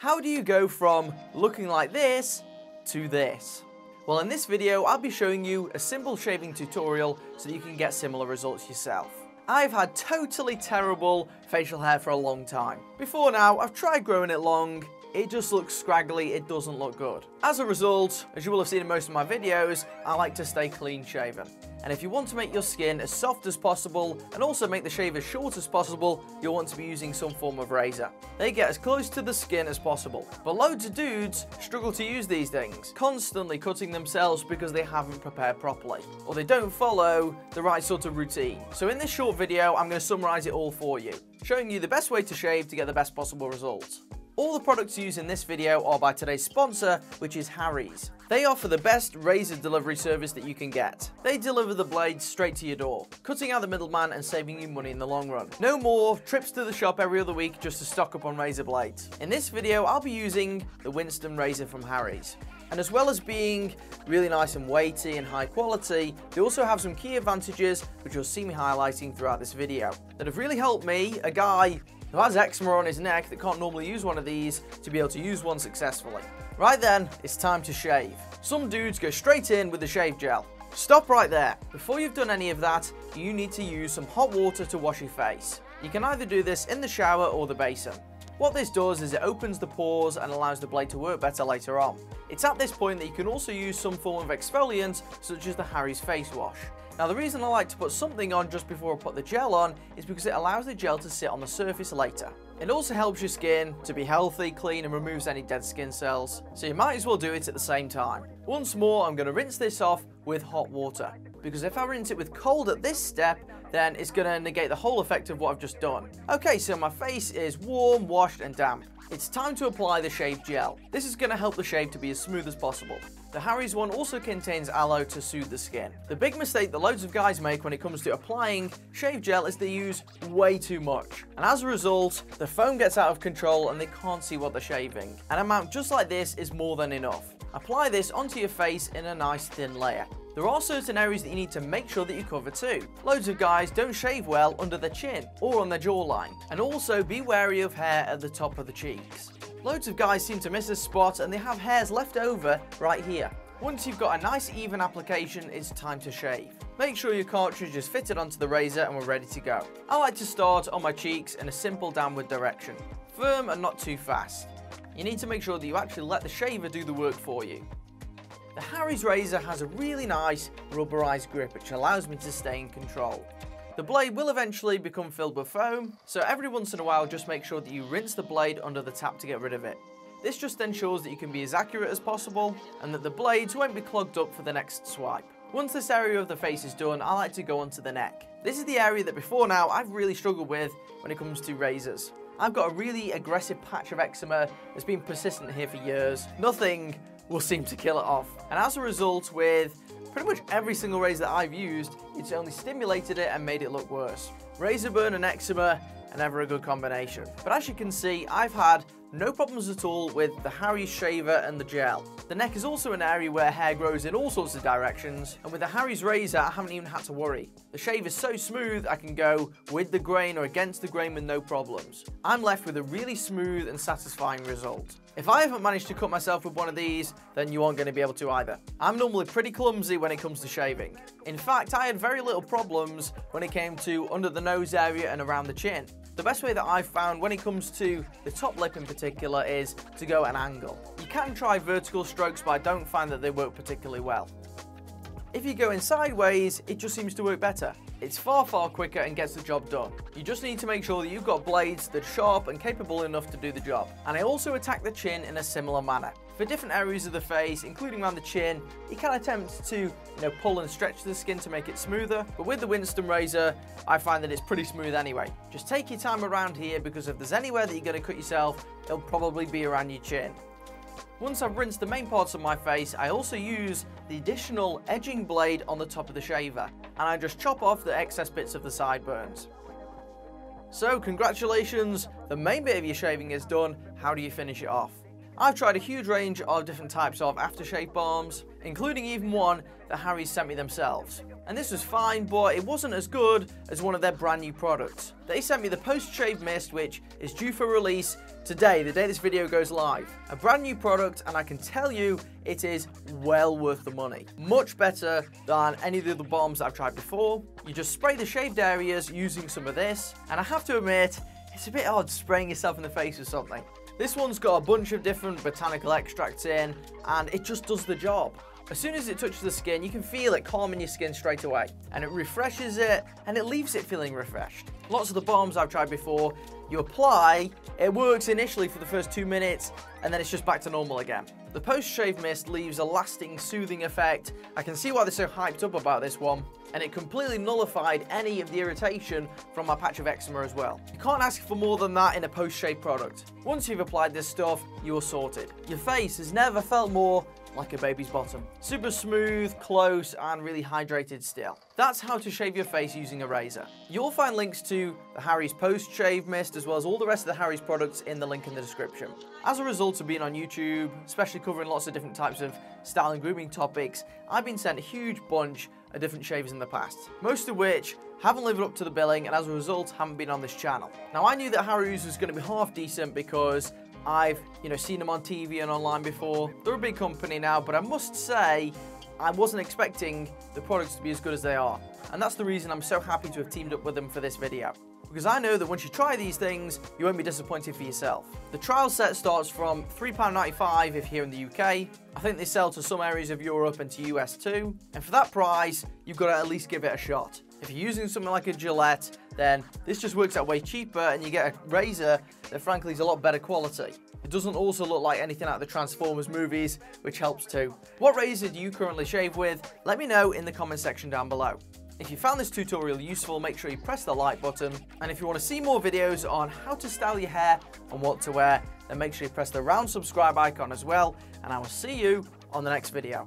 How do you go from looking like this to this? Well, in this video, I'll be showing you a simple shaving tutorial so that you can get similar results yourself. I've had totally terrible facial hair for a long time. Before now, I've tried growing it long, it just looks scraggly, it doesn't look good. As a result, as you will have seen in most of my videos, I like to stay clean shaven. And if you want to make your skin as soft as possible and also make the shave as short as possible, you'll want to be using some form of razor. They get as close to the skin as possible. But loads of dudes struggle to use these things, constantly cutting themselves because they haven't prepared properly, or they don't follow the right sort of routine. So in this short video, I'm going to summarize it all for you, showing you the best way to shave to get the best possible results. All the products used in this video are by today's sponsor, which is Harry's. They offer the best razor delivery service that you can get. They deliver the blades straight to your door, cutting out the middleman and saving you money in the long run. No more trips to the shop every other week just to stock up on razor blades. In this video, I'll be using the Winston razor from Harry's. And as well as being really nice and weighty and high quality, they also have some key advantages, which you'll see me highlighting throughout this video, that have really helped me, a guy who has eczema on his neck that can't normally use one of these to be able to use one successfully. Right then, it's time to shave. Some dudes go straight in with the shave gel. Stop right there. Before you've done any of that, you need to use some hot water to wash your face. You can either do this in the shower or the basin. What this does is it opens the pores and allows the blade to work better later on. It's at this point that you can also use some form of exfoliant such as the Harry's face wash. Now the reason I like to put something on just before I put the gel on is because it allows the gel to sit on the surface later. It also helps your skin to be healthy, clean and removes any dead skin cells, so you might as well do it at the same time. Once more, I'm going to rinse this off with hot water, because if I rinse it with cold at this step, then it's going to negate the whole effect of what I've just done. Okay, so my face is warm, washed and damp. It's time to apply the shave gel. This is going to help the shave to be as smooth as possible. The Harry's one also contains aloe to soothe the skin. The big mistake that loads of guys make when it comes to applying shave gel is they use way too much. And as a result, the foam gets out of control and they can't see what they're shaving. An amount just like this is more than enough. Apply this onto your face in a nice thin layer. There are certain areas that you need to make sure that you cover too. Loads of guys don't shave well under the chin or on their jawline. And also be wary of hair at the top of the cheeks. Loads of guys seem to miss a spot and they have hairs left over right here. Once you've got a nice even application, it's time to shave. Make sure your cartridge is fitted onto the razor and we're ready to go. I like to start on my cheeks in a simple downward direction. Firm and not too fast. You need to make sure that you actually let the shaver do the work for you. The Harry's razor has a really nice rubberized grip which allows me to stay in control. The blade will eventually become filled with foam, so every once in a while just make sure that you rinse the blade under the tap to get rid of it. This just ensures that you can be as accurate as possible and that the blades won't be clogged up for the next swipe. Once this area of the face is done, I like to go onto the neck. This is the area that before now I've really struggled with when it comes to razors. I've got a really aggressive patch of eczema that's been persistent here for years. Nothing will seem to kill it off. And as a result, with pretty much every single razor that I've used, it's only stimulated it and made it look worse. Razor burn and eczema are never a good combination. But as you can see, I've had no problems at all with the Harry shaver and the gel. The neck is also an area where hair grows in all sorts of directions, and with the Harry's razor, I haven't even had to worry. The shave is so smooth, I can go with the grain or against the grain with no problems. I'm left with a really smooth and satisfying result. If I haven't managed to cut myself with one of these, then you aren't going to be able to either. I'm normally pretty clumsy when it comes to shaving. In fact, I had very little problems when it came to under the nose area and around the chin. The best way that I've found when it comes to the top lip in particular is to go at an angle. You can try vertical strokes, but I don't find that they work particularly well. If you go in sideways, it just seems to work better. It's far, far quicker and gets the job done. You just need to make sure that you've got blades that are sharp and capable enough to do the job. And I also attack the chin in a similar manner. For different areas of the face, including around the chin, you can attempt to you know, pull and stretch the skin to make it smoother, but with the Winston razor, I find that it's pretty smooth anyway. Just take your time around here because if there's anywhere that you're going to cut yourself, it'll probably be around your chin. Once I've rinsed the main parts of my face, I also use the additional edging blade on the top of the shaver, and I just chop off the excess bits of the sideburns. So congratulations, the main bit of your shaving is done, how do you finish it off? I've tried a huge range of different types of aftershave balms, including even one that Harry's sent me themselves. And this was fine, but it wasn't as good as one of their brand new products. They sent me the post-shave mist, which is due for release today, the day this video goes live. A brand new product, and I can tell you, it is well worth the money. Much better than any of the other balms I've tried before. You just spray the shaved areas using some of this, and I have to admit, it's a bit odd spraying yourself in the face with something. This one's got a bunch of different botanical extracts in, and it just does the job. As soon as it touches the skin, you can feel it calming your skin straight away. And it refreshes it, and it leaves it feeling refreshed. Lots of the balms I've tried before, you apply, it works initially for the first two minutes, and then it's just back to normal again. The post-shave mist leaves a lasting soothing effect. I can see why they're so hyped up about this one, and it completely nullified any of the irritation from my patch of eczema as well. You can't ask for more than that in a post-shave product. Once you've applied this stuff, you are sorted. Your face has never felt more like a baby's bottom. Super smooth, close, and really hydrated still. That's how to shave your face using a razor. You'll find links to the Harry's post-shave mist as well as all the rest of the Harry's products in the link in the description. As a result of being on YouTube, especially covering lots of different types of style and grooming topics, I've been sent a huge bunch of different shavers in the past, most of which haven't lived up to the billing and as a result haven't been on this channel. Now I knew that Harry's was going to be half decent because I've, you know, seen them on TV and online before. They're a big company now, but I must say, I wasn't expecting the products to be as good as they are. And that's the reason I'm so happy to have teamed up with them for this video. Because I know that once you try these things, you won't be disappointed for yourself. The trial set starts from £3.95 if here in the UK. I think they sell to some areas of Europe and to US too. And for that price, you've got to at least give it a shot. If you're using something like a Gillette, then this just works out way cheaper and you get a razor that frankly is a lot better quality. It doesn't also look like anything out of the Transformers movies, which helps too. What razor do you currently shave with? Let me know in the comment section down below. If you found this tutorial useful, make sure you press the like button. And if you want to see more videos on how to style your hair and what to wear, then make sure you press the round subscribe icon as well. And I will see you on the next video.